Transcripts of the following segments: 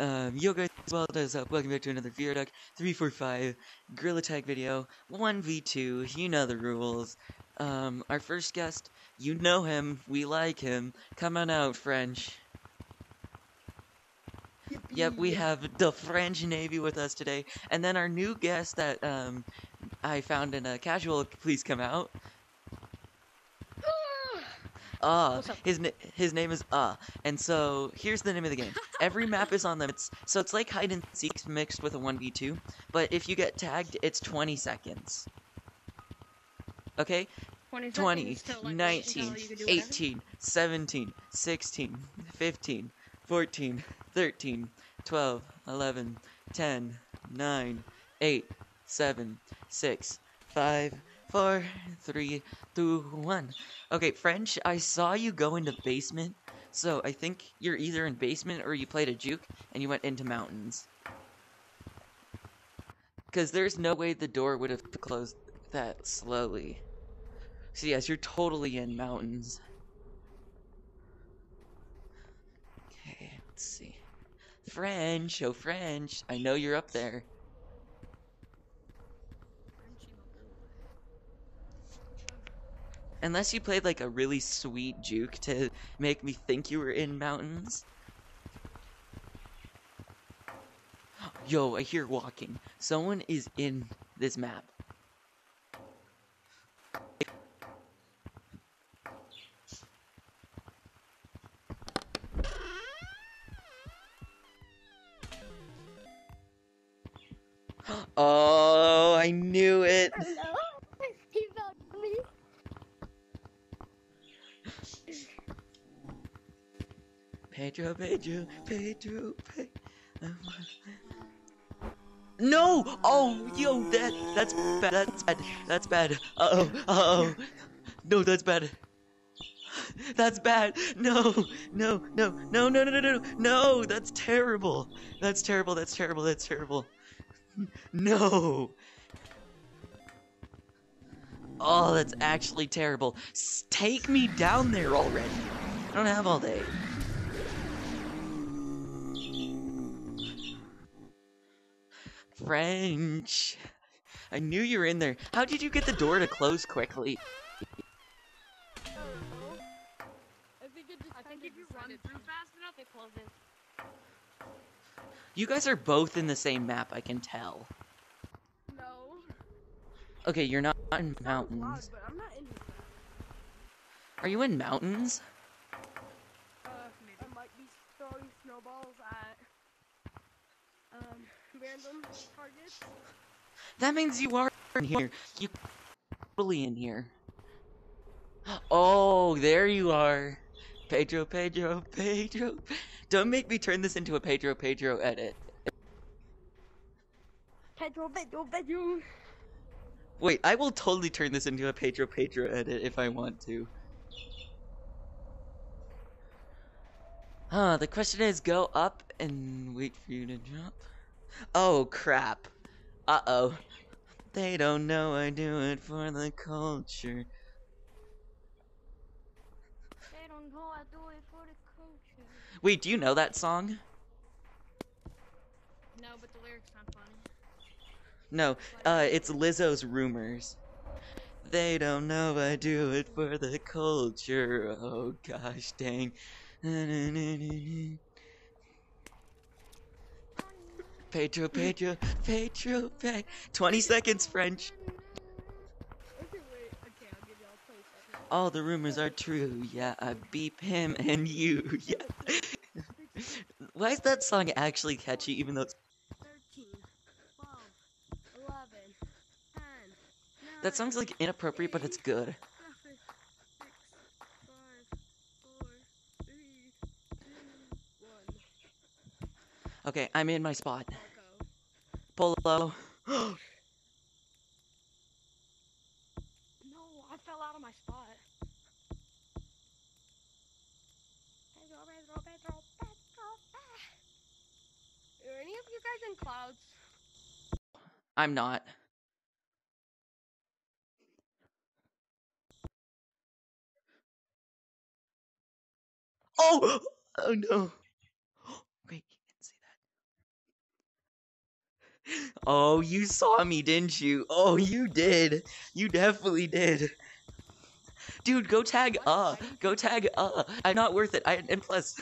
Um, yo guys, what is up? Welcome back to another Duck 345 Gorilla Tag video, 1v2, you know the rules. Um, our first guest, you know him, we like him, come on out, French. Yep, we have the French Navy with us today, and then our new guest that, um, I found in a casual, please come out. Up? his na- his name is Ah, and so here's the name of the game. Every map is on limits, so it's like hide and seek mixed with a one v two. But if you get tagged, it's 20 seconds. Okay, 20, 20, like, 19, until you can do whatever. 18, 17, 16, 15, 14, 13, 12, 11, 10, 9, 8, 7, 6, 5, 4, 3, 2, 1. Okay, French, I saw you go into basement, so I think you're either in basement or you played a juke and you went into mountains. Because there's no way the door would have closed that slowly. So yes, you're totally in mountains. Okay, let's see. French, oh French, I know you're up there. Unless you played like a really sweet juke to make me think you were in mountains. Yo, I hear walking. Someone is in this map. Pedro, Pedro, Pedro, Pedro. No! Oh, yo, that that's bad. That's bad. That's bad. Uh oh. Uh oh. No, that's bad. That's bad. No, no, no, no, no, no, no, no, no. That's terrible. That's terrible. That's terrible. That's terrible. No. Oh, that's actually terrible. Take me down there already. I don't have all day. French. I knew you were in there. How did you get the door to close quickly? I think it just I think kinda if you run decided through to- fast enough, it closes. You guys are both in the same map, I can tell. No. Okay, you're not in mountains. but not in. Are you in mountains? Uh, I might be throwing snowballs at um random targets. That means you are in here. You totally in here. Oh, there you are. Pedro, Pedro, Pedro. Don't make me turn this into a Pedro, Pedro edit. Pedro, Pedro, Pedro. Wait, I will totally turn this into a Pedro, Pedro edit if I want to. Huh, the question is go up and wait for you to drop. Oh, crap. Uh oh. They don't know I do it for the culture. They don't know I do it for the culture. Wait, do you know that song? No, but the lyrics sound funny. No, uh, it's Lizzo's Rumors. They don't know I do it for the culture. Oh gosh dang. Pedro, Pedro, Pedro, Pe 20 seconds, French. Okay, wait. Okay, I'll give y'all 20 seconds. All the rumors are true. Yeah, I beep him and you. Yeah. Why is that song actually catchy even though it's 13, 12, 11, 10, that song's like inappropriate but it's good. Seven, six, five, four, three, two, one. Okay, I'm in my spot. Polo. No, I fell out of my spot. Pedro, Pedro, Pedro, Pedro. Are any of you guys in clouds? I'm not. Oh! Oh no! Wait, you can see that. Oh, you saw me, didn't you? Oh, you did. You definitely did. Dude, go tag uh. Go tag uh. I'm not worth it. I and plus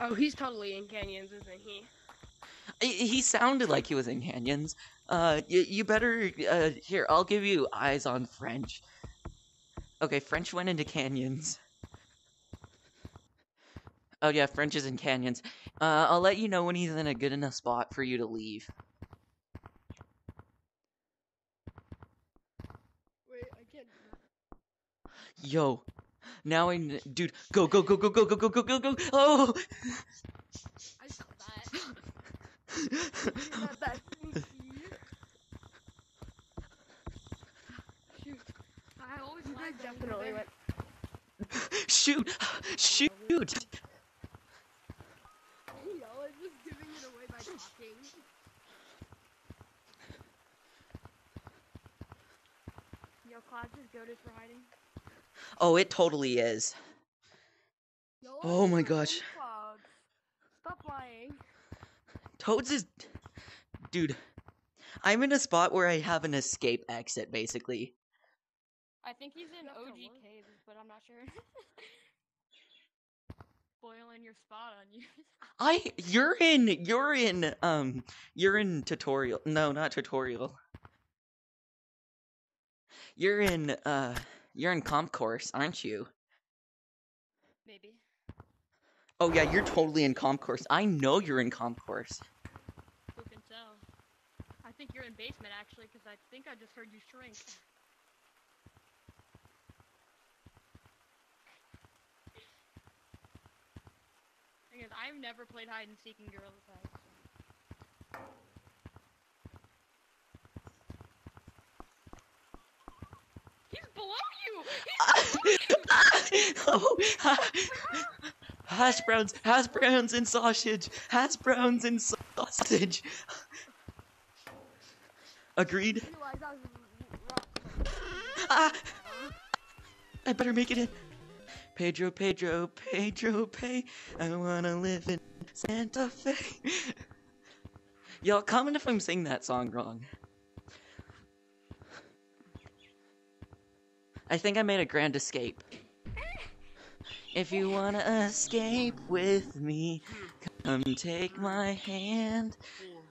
Oh, he's totally in canyons, isn't he? he he sounded like he was in canyons. Uh you, you better uh here, I'll give you eyes on French. Okay, French went into canyons. Oh yeah, French is in canyons. Uh I'll let you know when he's in a good enough spot for you to leave. Wait, I can't do Yo. Now I dude, go go go go go go go go go go. Oh. I saw that. Not that sneaky. Shoot. I always you guys definitely went. Shoot. Shoot. Y'all are just giving it away by talking. Yo, Cloud's is goaded for hiding. Oh, it totally is. Y'all Oh my gosh. clouds. Stop lying. Toads is dude. I'm in a spot where I have an escape exit basically. I think he's in Not OG work. caves, but I'm not sure. Spoiling your spot on you. I you're in you're in um you're in tutorial. No, not tutorial. You're in uh you're in comp course, aren't you? Maybe. Oh yeah, you're totally in comp course. I know you're in comp course. Who can tell? I think you're in basement actually, because I think I just heard you shrink. Is, I've never played hide and seek in Gorilla Tag. So. Below you! Oh, hash browns, hash browns and sausage, hash browns and sausage. Agreed. I. Ah, I better make it in. Pedro, Pedro, Pedro, Pay. I wanna live in Santa Fe. Y'all, comment if I'm saying that song wrong. I think I made a grand escape. If you wanna escape with me, come take my hand,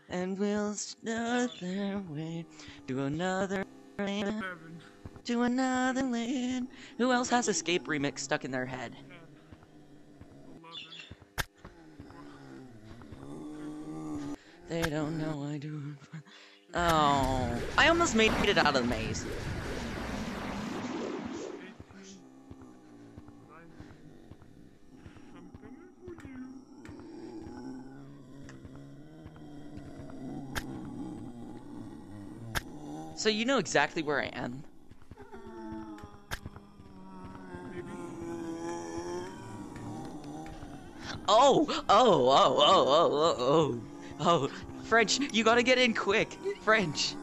and we'll another way to another land, to another land. Who else has escape remix stuck in their head? They don't know I do. Oh, I almost made it out of the maze. So you know exactly where I am. Oh, oh, oh, oh, oh, oh, oh, oh, French, you gotta get in quick, French.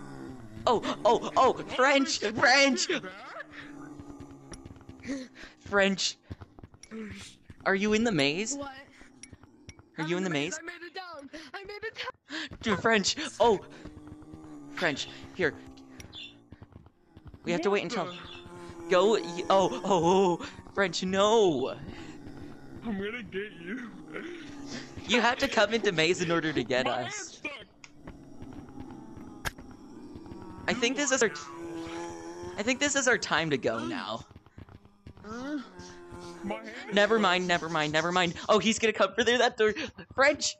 Oh, oh, oh, French, French, French. Are you in the maze? What? Are you in the maze? I made it down. I made it down. Dude, French. Oh, French. Here. We have to wait until. Go. Oh, oh, oh, French. No. I'm gonna get you. You have to come into maze in order to get My us. I think this is our. I think this is our time to go now. My hand is Never mind. Never mind. Never mind. Oh, he's gonna come through that door. French.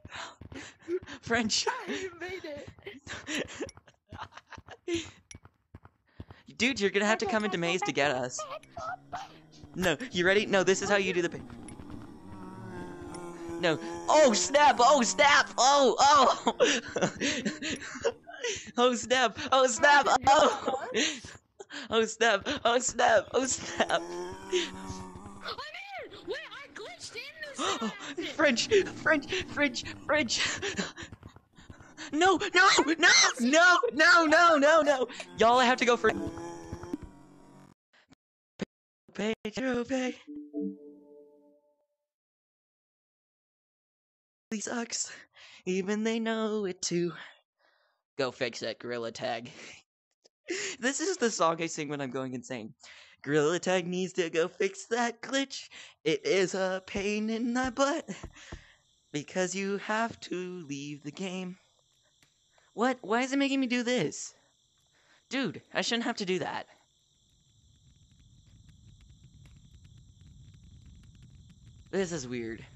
French. I made it. Dude, you're gonna have to come into maze to get us. No, you ready? No, this is how you do the... No. Oh, snap! Oh, snap! Oh, oh! oh, snap! Oh, snap! Oh! Oh, snap! Oh, snap! Oh, snap! Oh, French! French! French! French! No, no, no, no, no, no, no, no. Y'all, I have to go for. Pedro Pay. He sucks. Even they know it too. Go fix that Gorilla Tag. this is the song I sing when I'm going insane. Gorilla Tag needs to go fix that glitch. It is a pain in the butt. Because you have to leave the game. What? Why is it making me do this? Dude, I shouldn't have to do that. This is weird.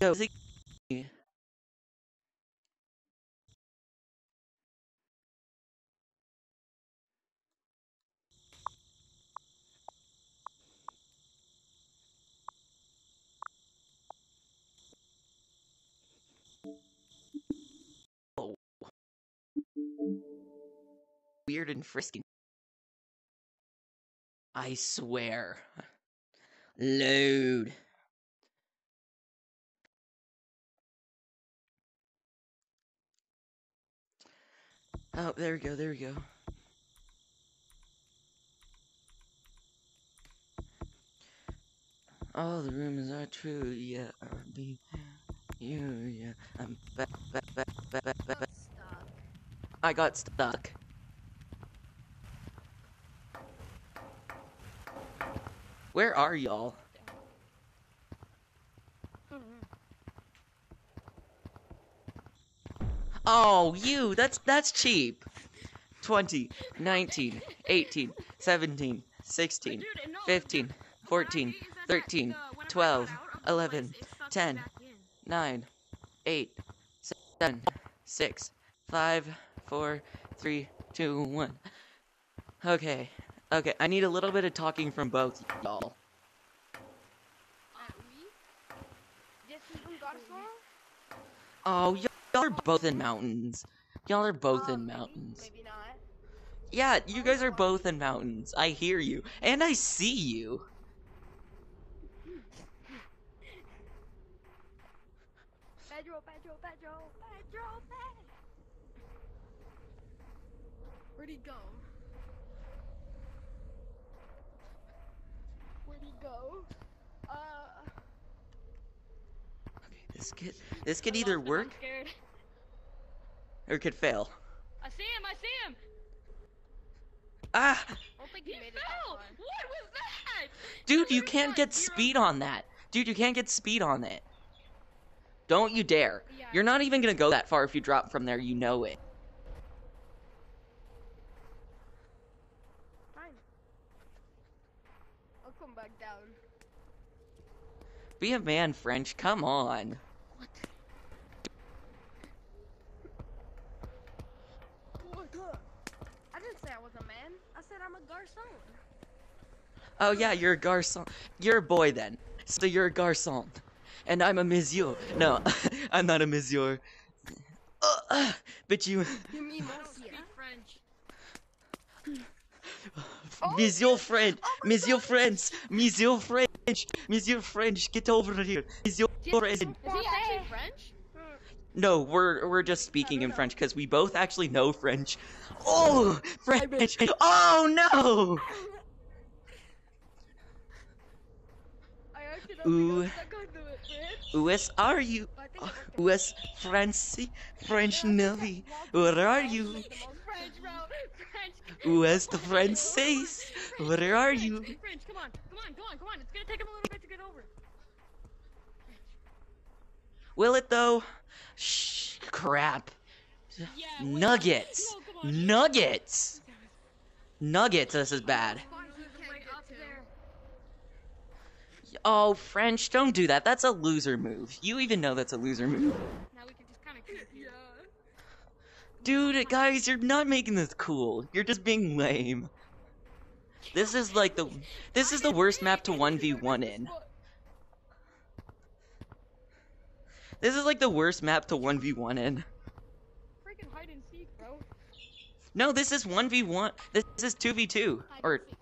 Go. Oh. Weird and frisky. I swear. Load. Oh, there we go, there we go. All the rumors are true, yeah, I'll be you, yeah. I'm back, back, back, back, back, back. I got stuck. Where are y'all? Oh, you, that's that's cheap. 20, 19, 18, 17, 16, Dude, and no, 15, 14, hate is that 13, the- when I 12, got out of the 11, place, it sucked me 10, 9, 8, 7, 6, 5, 4, 3, 2, 1. Okay. Okay, I need a little bit of talking from both y'all. We? Jesse un garçon? Oh, y'all are both in mountains. Y'all are both Uh, in maybe, mountains. Maybe not. Yeah, you guys are both in mountains. I hear you. And I see you. Pedro, Pedro, Pedro, Pedro, Pedro. Where'd he go? Where'd he go? Uh, Okay, this could this could I either lost him, I'm work scared. or could fail. I see him. I see him. Ah, I don't think He he made it fell. that far. What was that? dude, you can't one, get zero. speed on that. Dude, you can't get speed on it. Don't you dare. Yeah. You're not even gonna go that far if you drop from there, you know it. Fine. I'll come back down. Be a man, French, come on. I didn't say I was a man. I said I'm a garçon. Oh yeah, you're a garçon. You're a boy then. So you're a garçon. And I'm a monsieur. No, I'm not a monsieur. Uh, uh, but you, You mean I don't monsieur? speak French. Monsieur French, Monsieur French, Monsieur French, Monsieur French, get over here. Monsieur French. Is he actually French? No, we're we're just speaking in French because we both actually know French. Oh, French! Oh no! I actually don't Ooh. think I'm stuck on it, bitch. Où est are you? But I think it worked Où est Francie? French Navy? Where are you? The most French, bro. French. Où est the Francis? Where are you? French, come on, come on, go on, come on. It's gonna take him a little bit to get over. Will it though? Shh, crap. Yeah. Nuggets! no, on. Nuggets! Nuggets, this is bad. Fine, there's a way up there. Oh, French, don't do that. That's a loser move. You even know that's a loser move. Now we can just kind of keep here. Dude, guys, you're not making this cool. You're just being lame. This is like the this is the worst map to 1v1 in. This is like the worst map to 1v1 in. Freaking hide and seek, bro. No, this is 1v1. This is 2v2 or and seek.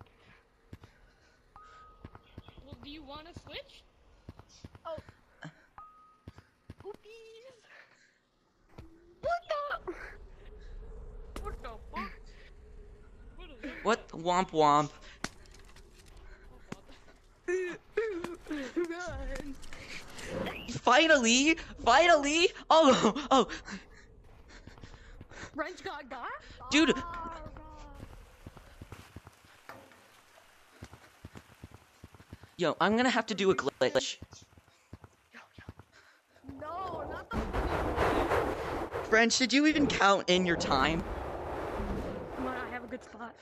Well, do you want to switch? Oh. Oopies. What the? What the fuck? What is that? what womp womp. Finally! Finally! Oh, oh, Wrench got got? dude! Ah, Yo, I'm gonna have to do a glitch. No, not the. French, did you even count in your time? Come on, I have a good spot.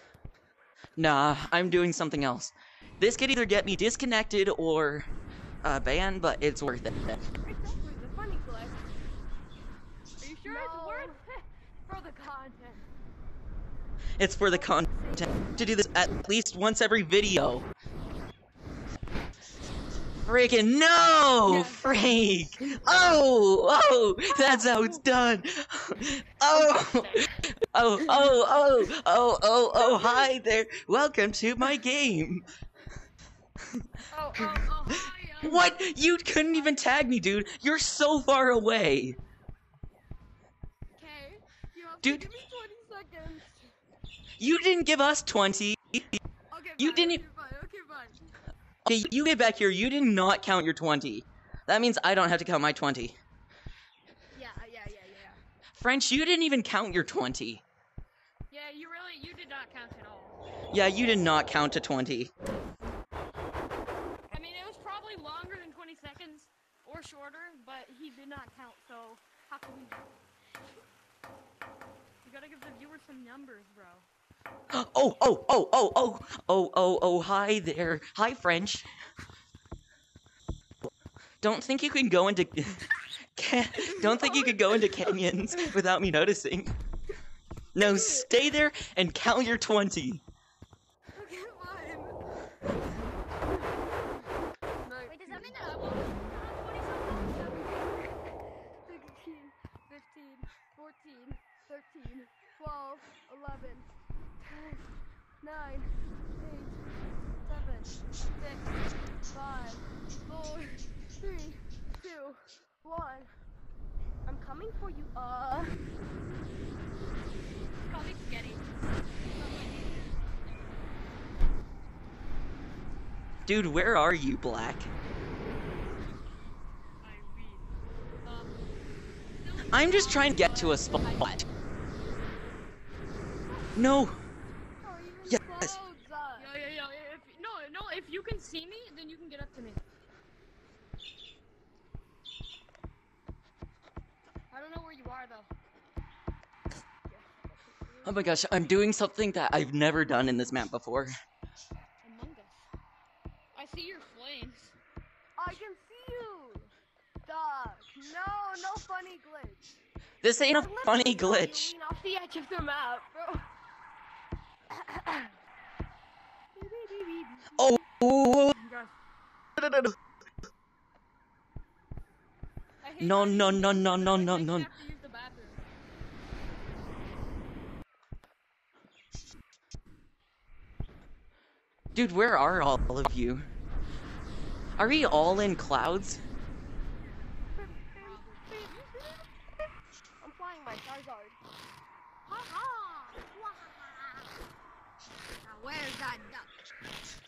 Nah, I'm doing something else. This could either get me disconnected or uh, banned, but it's worth it. Exactly, the funny glitch. Are you sure No. it's worth it? For the content. It's for the content to do this at least once every video. Freaking no! Freak! Oh! Oh! That's how it's done! Oh! Oh, oh, oh, oh, oh, oh, hi there! Welcome to my game! Oh, oh, oh, hi. um, What? You couldn't even tag me, dude! You're so far away! Okay, you have Dude. to give me 20 seconds. You didn't give us 20! Okay, You fine, didn't- Okay, fine, okay, fine. Okay, you get back here, you did not count your 20. That means I don't have to count my 20. Uh, yeah, yeah, yeah, yeah. French, you didn't even count your 20. Yeah, you really, you did not count at all. Yeah, you did not count to 20. I mean, it was probably longer than 20 seconds or shorter, but he did not count, so how can we do? You gotta give the viewers some numbers, bro. Oh, oh, oh, oh, oh, oh, oh, oh, hi there. Hi, French. Don't think you can go into. Don't think you could go into canyons without me noticing. No, stay there and count your 20. Okay, fine ten, nine, eight, seven, six, five, four, three, two, one. I'm coming for you. Uh, probably spaghetti. Dude, where are you, Black? Um, I'm just trying to get to a spot. No! See me, then you can get up to me. I don't know where you are, though. Oh my gosh, I'm doing something that I've never done in this map before. Among Us. I see your flames. I can see you. Duh. No, no funny glitch. This ain't a I literally funny glitch. lean off the edge of the map, bro. Oh, no, no, no, no, no, no, no. Dude, where are all of you? Are we all in clouds?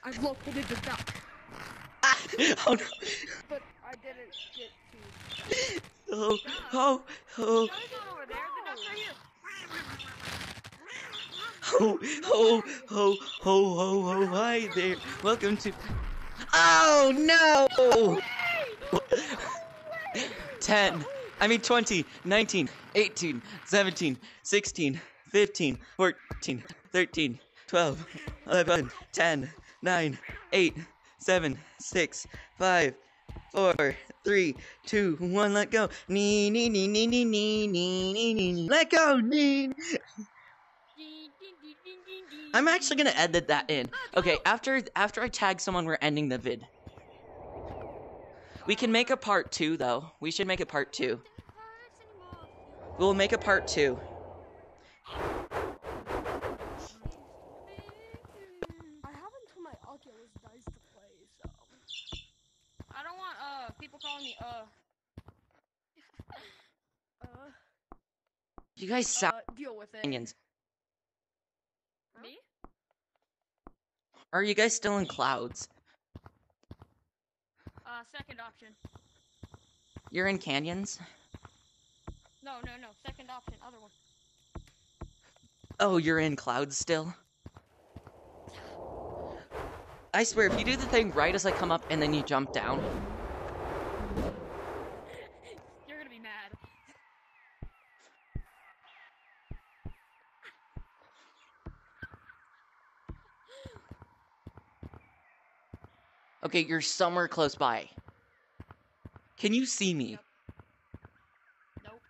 I've located the duck. Ah! Oh no! But I didn't get to. Oh, oh, oh, Duck's not over there. The duck's right here. oh, oh, oh, oh, oh, oh, hi there. Welcome to. Oh no! 10, I mean 20, 19, 18, 17, 16, 15, 14, 13, 12, 11, 10, 9, 8, 7, 6, 5, 4, 3, 2, 1, let go. Nee, nee, nee, nee, nee, nee, nee, nee, nee, let go, nee. I'm actually gonna edit that in. Okay, after after I tag someone, we're ending the vid. We can make a part two, though. We should make a part two. We'll make a part two. I have until my Oculus dies to play, so. I don't want uh people calling me uh. Uh, You guys sound uh, deal with it. opinions. Me? Are you guys still in clouds? Uh, second option. You're in canyons? No, no, no. Second option, other one. Oh, you're in clouds still? I swear, if you do the thing right as I come up and then you jump down. You're gonna be mad. Okay, you're somewhere close by. Can you see me? Nope.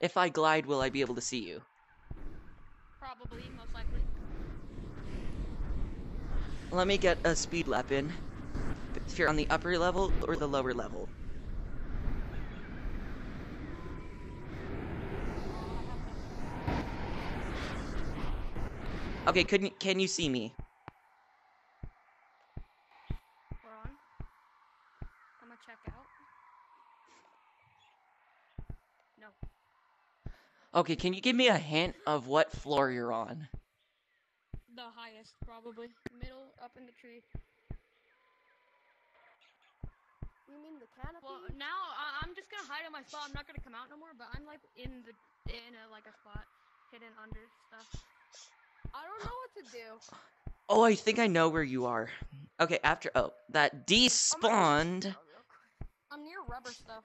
If I glide, will I be able to see you? Probably, most likely. Let me get a speed lap in. If you're on the upper level or the lower level. Okay, can you, can you see me? We're on. I'm gonna check out. No. Okay, can you give me a hint of what floor you're on? The highest, probably. Middle, up in the tree. You mean the canopy? Well, now I- I'm just gonna hide in my spot. I'm not gonna come out no more. But I'm like in the in a like a spot, hidden under stuff. I don't know what to do. Oh, I think I know where you are. Okay, after oh, that despawned. Oh. I'm near rubber stuff.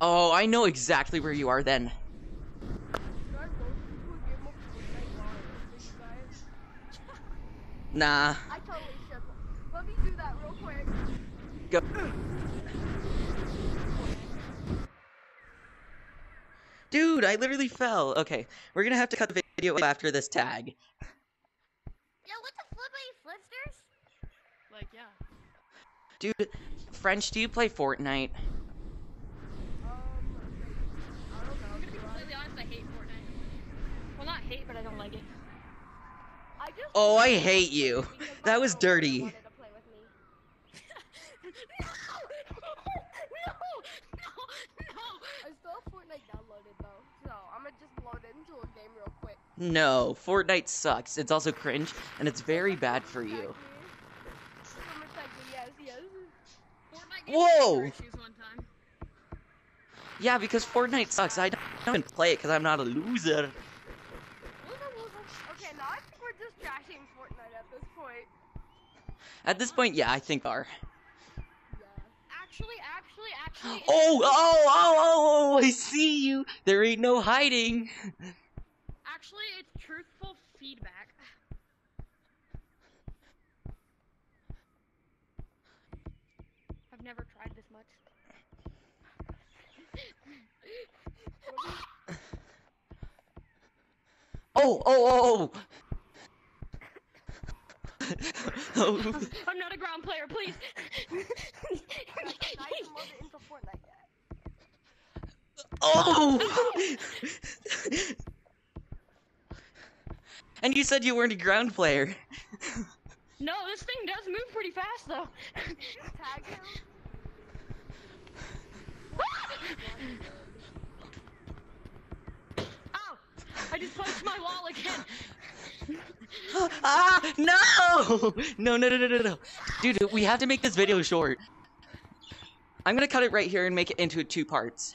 Oh, I know exactly where you are then. Should I go to a game of Fortnite while I listen to you guys? Nah. I totally should. Let me do that real quick. Go. Dude, I literally fell. Okay, we're gonna have to cut the video after this tag. Yo, what the flip are you flipsters? Like yeah. Dude, French, do you play Fortnite? Um, I don't I'm gonna be completely honest. I hate Fortnite. Well, not hate, but I don't like it. I just Oh, I hate you. That was girlfriend dirty. wanted to play with me. no, no, no, no. I still have Fortnite downloaded though, so I'm gonna just load it into a game real quick. No, Fortnite sucks. It's also cringe, and it's very bad for you. Whoa! Yeah, because Fortnite sucks. I don't even play it because I'm not a loser. Okay, now I think we're just trashing Fortnite at this point. At this point, yeah, I think are. Actually, actually, actually. Oh, oh, oh, oh, oh, I see you. There ain't no hiding. Actually, it's truthful feedback. I've never tried this much. Oh, oh, oh, oh. I'm not a ground player, please. I haven't loaded into Fortnite yet. Oh! and you said you weren't a ground player. no, this thing does move pretty fast though. Tag him. Ow! I just punched my wall again. ah, no! No, no, no, no, no, no. Dude, we have to make this video short. I'm gonna cut it right here and make it into two parts.